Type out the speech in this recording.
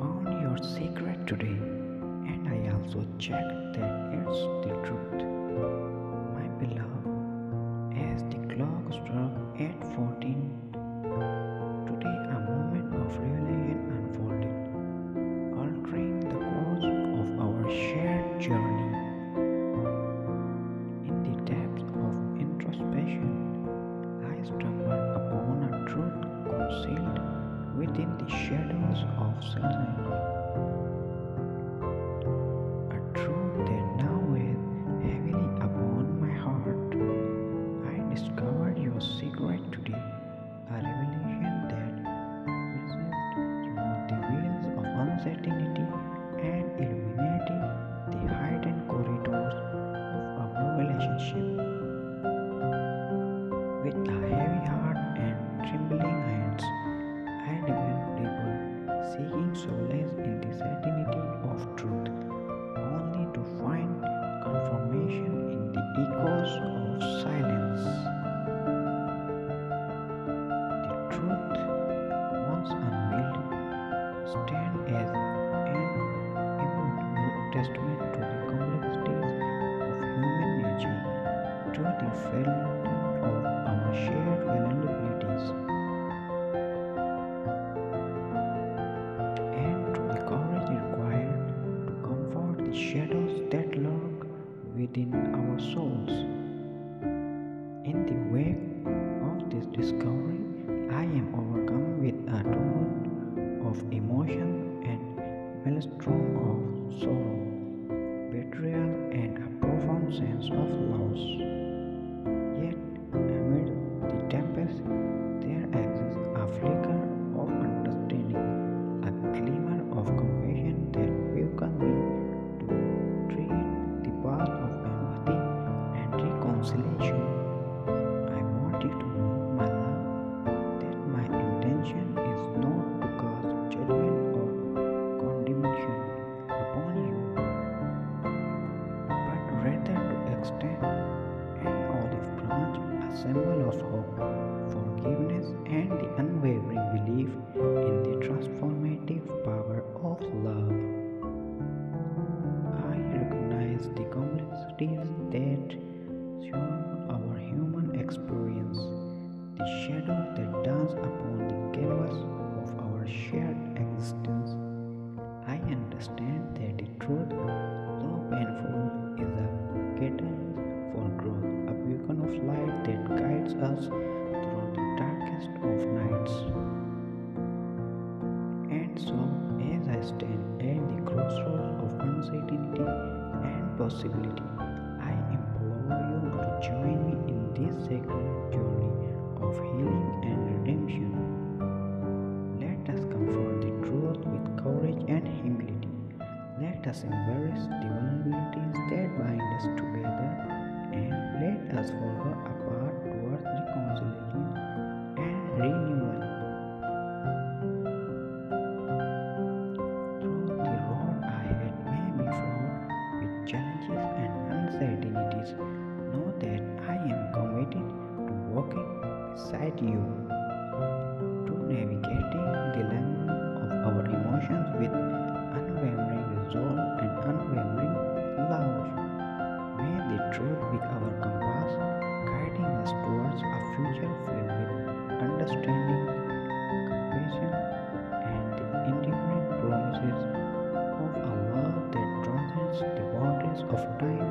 found your secret today, and I also checked that it's the truth. A truth that now weighs heavily upon my heart. I discovered your secret today, a revelation that pierces through the veils of uncertainty and illuminating the hidden corridors of our relationship. With a heavy heart and trembling truth, once unveiled, stands as an immutable testament to the complexities of human nature, to the frailty of our shared vulnerabilities, and to the courage required to comfort the shadows that lurk within our souls. In the wake of this discovery, am overcome with a tumult of emotion and maelstrom of sorrow, betrayal, and a profound sense of loss. Symbol of hope, forgiveness, and the unwavering belief in the transformative power of love. I recognize the complexities that surround our human experience, the shadows that dance upon us through the darkest of nights. And so, as I stand at the crossroads of uncertainty and possibility, I implore you to join me in this sacred journey of healing and redemption. Let us comfort the truth with courage and humility. Let us embrace the vulnerabilities that bind us together and let us follow a beside you, to navigating the language of our emotions with unwavering resolve and unwavering love. May the truth be our compass, guiding us towards a future filled with understanding, compassion, and the enduring promises of a love that transcends the boundaries of time.